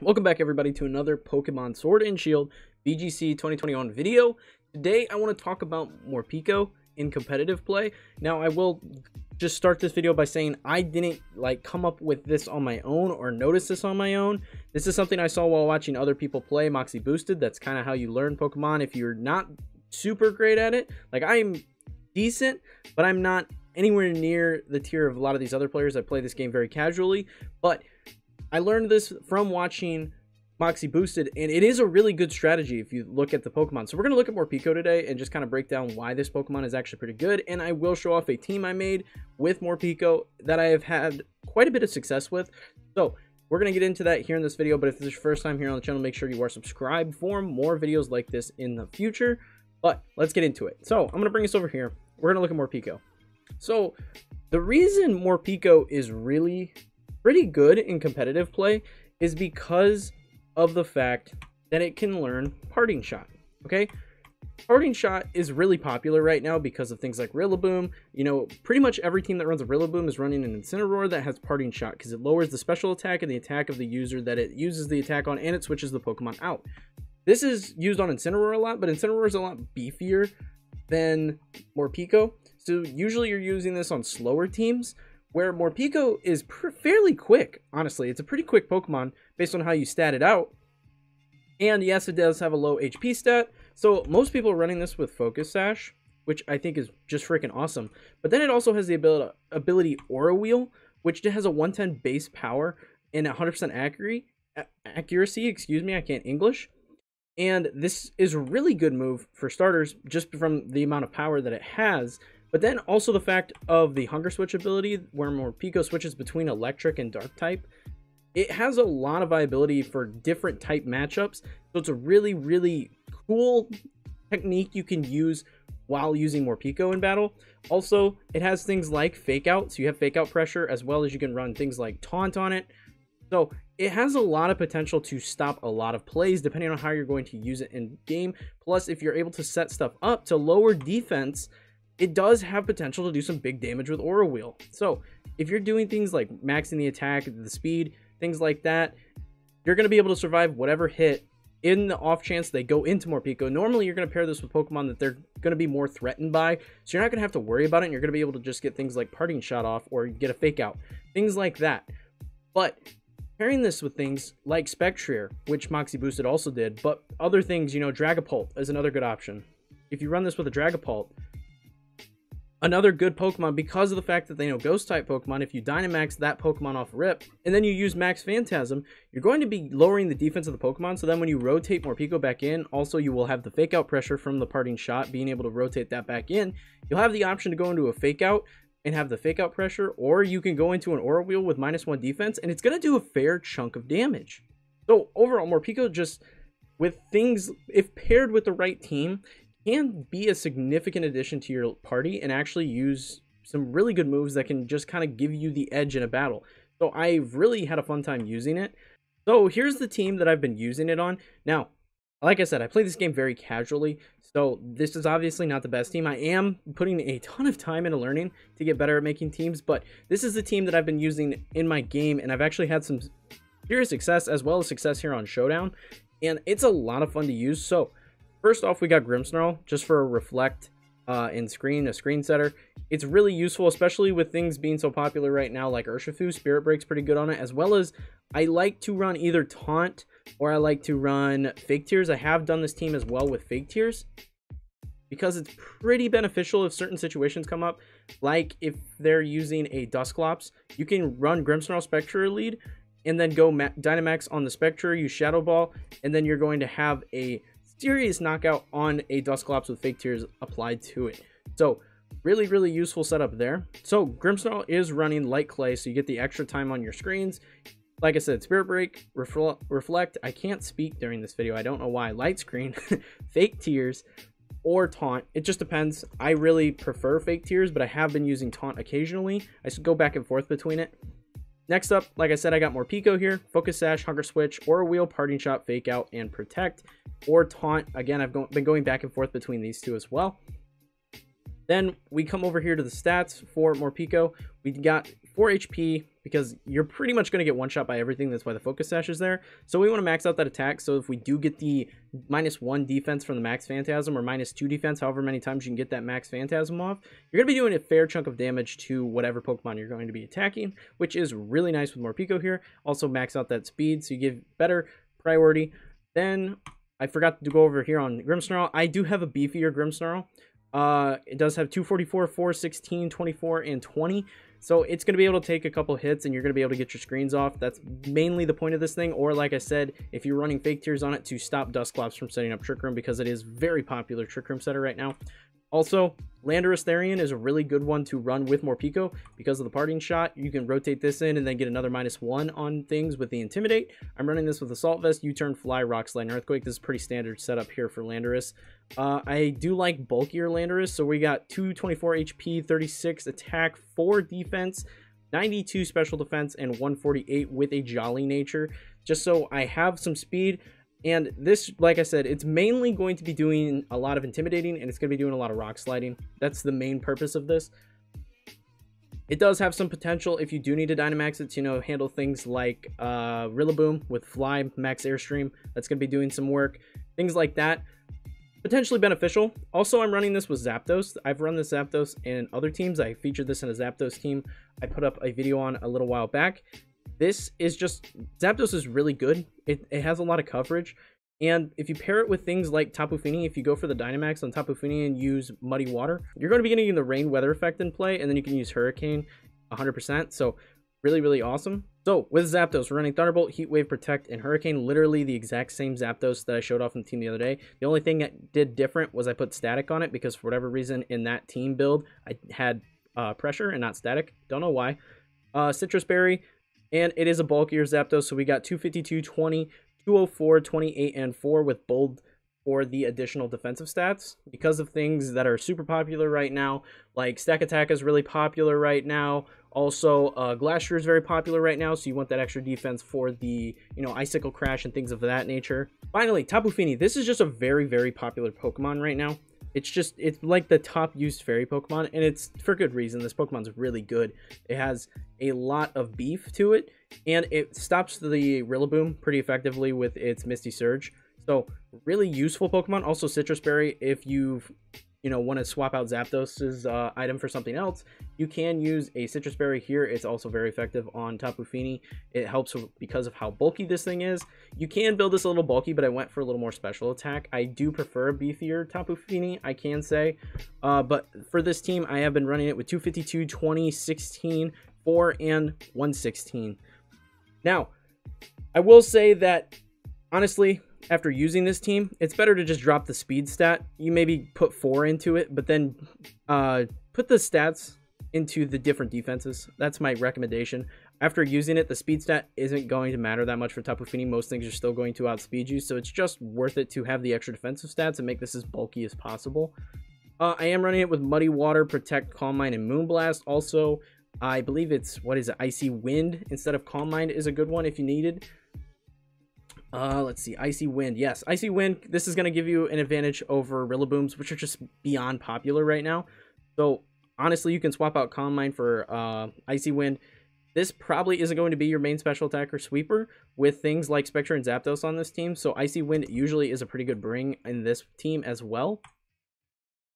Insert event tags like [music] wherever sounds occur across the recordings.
Welcome back everybody to another Pokemon Sword and Shield VGC 2021 video. Today I want to talk about Morpeko in competitive play. Now I will just start this video by saying I didn't like come up with this on my own or notice this on my own. This is something I saw while watching other people play Moxie Boosted. That's kind of how you learn Pokemon if you're not super great at it. Like I'm decent, but I'm not anywhere near the tier of a lot of these other players that play this game very casually. But I learned this from watching Moxie Boosted, and it is a really good strategy if you look at the Pokemon. So we're going to look at Morpeko today and just kind of break down why this Pokemon is actually pretty good. And I will show off a team I made with Morpeko that I have had quite a bit of success with. So we're going to get into that here in this video, but if this is your first time here on the channel, make sure you are subscribed for more videos like this in the future. But let's get into it. So I'm going to bring us over here. We're going to look at Morpeko. So the reason Morpeko is really pretty good in competitive play is because of the fact that it can learn parting shot. Okay. Parting shot is really popular right now because of things like Rillaboom. You know, pretty much every team that runs a Rillaboom is running an Incineroar that has parting shot because it lowers the special attack and the attack of the user that it uses the attack on and it switches the Pokemon out. This is used on Incineroar a lot, but Incineroar is a lot beefier than Morpeko. So usually you're using this on slower teams where Morpeko is fairly quick, honestly. It's a pretty quick Pokemon based on how you stat it out. And yes, it does have a low HP stat, so most people are running this with Focus Sash, which I think is just freaking awesome. But then it also has the ability, ability Aura Wheel, which has a 110 base power and 100% accuracy, accuracy, excuse me, I can't English. And this is a really good move for starters, just from the amount of power that it has, but then also the fact of the Hunger Switch ability, where Morpeko switches between Electric and Dark type. It has a lot of viability for different type matchups, so it's a really, really cool technique you can use while using Morpeko in battle. Also, it has things like Fake Out, so you have Fake Out pressure, as well as you can run things like Taunt on it. So it has a lot of potential to stop a lot of plays depending on how you're going to use it in game. Plus, if you're able to set stuff up to lower defense, it does have potential to do some big damage with Aura Wheel. So if you're doing things like maxing the attack, the speed, things like that, you're going to be able to survive whatever hit in the off chance they go into Morpeko. Normally, you're going to pair this with Pokemon that they're going to be more threatened by, so you're not going to have to worry about it, and you're going to be able to just get things like Parting Shot off or get a Fake Out, things like that. But pairing this with things like Spectrier, which Moxie Boosted also did, but other things, you know, Dragapult is another good option. If you run this with a Dragapult, another good Pokemon because of the fact that they know Ghost type Pokemon. If you Dynamax that Pokemon off rip, and then you use Max Phantasm, you're going to be lowering the defense of the Pokemon. So then when you rotate Morpeko back in, also you will have the Fake Out pressure from the parting shot, being able to rotate that back in. You'll have the option to go into a Fake Out and have the Fake Out pressure, or you can go into an Aura Wheel with minus one defense, and it's going to do a fair chunk of damage. So overall, Morpeko just with things if paired with the right team can be a significant addition to your party and actually use some really good moves that can just kind of give you the edge in a battle. So I've really had a fun time using it. So here's the team that I've been using it on. Now, like I said, I play this game very casually, so this is obviously not the best team. I am putting a ton of time into learning to get better at making teams, but this is the team that I've been using in my game, and I've actually had some serious success as well as success here on Showdown, and it's a lot of fun to use. So First off, we got Grimmsnarl, just for a reflect uh, in screen, a screen setter. It's really useful, especially with things being so popular right now, like Urshifu. Spirit Break's pretty good on it, as well as I like to run either Taunt or I like to run Fake Tears. I have done this team as well with Fake Tears because it's pretty beneficial if certain situations come up, like if they're using a Dusclops, you can run Grimmsnarl Spectre lead and then go Dynamax on the Spectre, use Shadow Ball, and then you're going to have a serious knockout on a Dusclops with Fake Tears applied to it. So really, really useful setup there. So Grimmsnarl is running Light Clay, so you get the extra time on your screens. Like I said, Spirit Break, Refl Reflect, I can't speak during this video, I don't know why. Light Screen, [laughs] Fake Tears, or Taunt. It just depends. I really prefer Fake Tears, but I have been using Taunt occasionally. I should go back and forth between it. Next up, like I said, I got Morpeko here. Focus Sash, Hunger Switch, Aura Wheel, Parting Shot, Fake Out, and Protect. Or Taunt. Again, I've go been going back and forth between these two as well. Then we come over here to the stats for Morpeko. We got 4 HP, because you're pretty much going to get one shot by everything. That's why the focus sash is there. So we want to max out that attack. So if we do get the minus one defense from the max phantasm or minus two defense, however many times you can get that max phantasm off, you're going to be doing a fair chunk of damage to whatever Pokemon you're going to be attacking, which is really nice with Morpeko here. Also max out that speed so you give better priority. Then I forgot to go over here on Grimmsnarl. I do have a beefier Grimmsnarl. Uh, it does have 244, 4, 16, 24, and 20. So it's going to be able to take a couple hits and you're going to be able to get your screens off. That's mainly the point of this thing. Or like I said, if you're running fake tears on it to stop Dusclops from setting up Trick Room because it is very popular Trick Room setter right now. Also, Landorus Therian is a really good one to run with Morpeko because of the parting shot. You can rotate this in and then get another minus one on things with the Intimidate. I'm running this with Assault Vest, U-Turn, Fly, Rock Slide, and Earthquake. This is pretty standard setup here for Landorus. Uh, I do like bulkier Landorus, so we got 224 HP, 36 attack, 4 defense, 92 special defense, and 148 with a Jolly nature. Just so I have some speed. And this, like I said, it's mainly going to be doing a lot of intimidating and it's going to be doing a lot of rock sliding. That's the main purpose of this. It does have some potential if you do need to Dynamax it to, you know, handle things like uh, Rillaboom with Fly, Max Airstream. That's going to be doing some work. Things like that. Potentially beneficial. Also, I'm running this with Zapdos. I've run this Zapdos in other teams. I featured this in a Zapdos team I put up a video on a little while back. This is just, Zapdos is really good. It, it has a lot of coverage. And if you pair it with things like Tapu Fini, if you go for the Dynamax on Tapu Fini and use Muddy Water, you're going to be getting the rain weather effect in play, and then you can use Hurricane 100%. So really, really awesome. So with Zapdos, we're running Thunderbolt, Heat Wave, Protect, and Hurricane. Literally the exact same Zapdos that I showed off in the team the other day. The only thing that did different was I put Static on it because for whatever reason in that team build, I had uh, Pressure and not Static. Don't know why. Uh, Sitrus Berry, and it is a bulkier Zapdos, so we got 252, 20, 204, 28, and 4 with bold for the additional defensive stats. Because of things that are super popular right now like Stakataka is really popular right now. Also uh, glastrier is very popular right now so you want that extra defense for the you know icicle crash and things of that nature. Finally tapu fini. This is just a very very popular pokemon right now it's just it's like the top used fairy pokemon and it's for good reason. This pokemon's really good. It has a lot of beef to it and it stops the rillaboom pretty effectively with its misty surge. So really useful pokemon. Also Sitrus berry if you've you know, want to swap out Zapdos's uh, item for something else, you can use a Sitrus Berry here. It's also very effective on Tapu Fini. It helps because of how bulky this thing is. You can build this a little bulky, but I went for a little more special attack. I do prefer beefier Tapu Fini, I can say. Uh, but for this team, I have been running it with 252, 20, 16, 4, and 116. Now, I will say that, honestly, after using this team, it's better to just drop the speed stat. You maybe put four into it, but then uh, put the stats into the different defenses. That's my recommendation. After using it, the speed stat isn't going to matter that much for Tapu Fini. Most things are still going to outspeed you, so it's just worth it to have the extra defensive stats and make this as bulky as possible. Uh, I am running it with Muddy Water, Protect, Calm Mind, and Moonblast. Also, I believe it's, what is it, Icy Wind instead of Calm Mind is a good one if you needed. Uh, let's see. Icy Wind. Yes, Icy Wind. This is going to give you an advantage over Rillabooms, which are just beyond popular right now. So, honestly, you can swap out Calm Mind for uh, Icy Wind. This probably isn't going to be your main special attacker sweeper with things like Spectre and Zapdos on this team. So, Icy Wind usually is a pretty good bring in this team as well.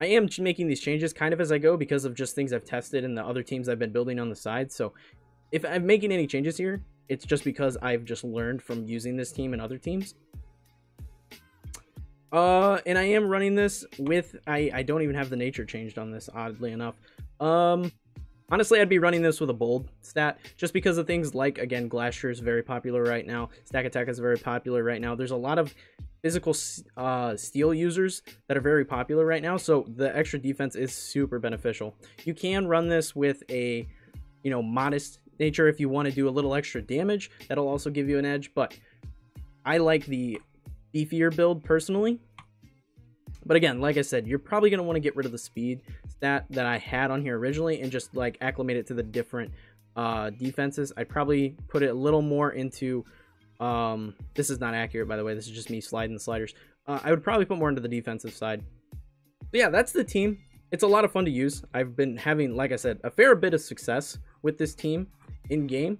I am making these changes kind of as I go because of just things I've tested and the other teams I've been building on the side. So, if I'm making any changes here, it's just because I've just learned from using this team and other teams. Uh, and I am running this with, I, I don't even have the nature changed on this, oddly enough. Um, honestly, I'd be running this with a bold stat, just because of things like, again, Glastrier is very popular right now. Stakataka is very popular right now. There's a lot of physical uh, steel users that are very popular right now, so the extra defense is super beneficial. You can run this with a, you know, modest nature if you want to do a little extra damage. That'll also give you an edge, but I like the beefier build personally. But again, like I said, you're probably going to want to get rid of the speed stat that I had on here originally and just like acclimate it to the different uh, defenses. I'd probably put it a little more into, um, this is not accurate by the way, this is just me sliding the sliders. Uh, I would probably put more into the defensive side. But yeah, that's the team. It's a lot of fun to use. I've been having, like I said, a fair bit of success with this team in game.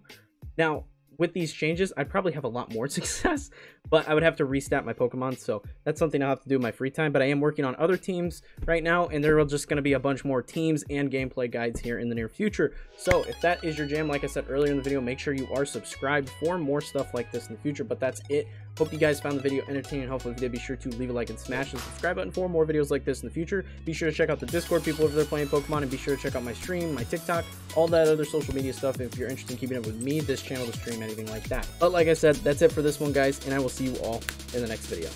Now, with these changes, I'd probably have a lot more [laughs] success, but I would have to restat my Pokemon, so that's something I'll have to do in my free time. But I am working on other teams right now, and there are just going to be a bunch more teams and gameplay guides here in the near future. So if that is your jam, like I said earlier in the video, make sure you are subscribed for more stuff like this in the future. But that's it. Hope you guys found the video entertaining. Hopefully, if you did, be sure to leave a like and smash the subscribe button for more videos like this in the future. Be sure to check out the Discord people over there playing Pokemon, and be sure to check out my stream, my TikTok, all that other social media stuff if you're interested in keeping up with me, this channel, the stream, anything like that. But like I said, that's it for this one, guys, and I will see you all in the next video.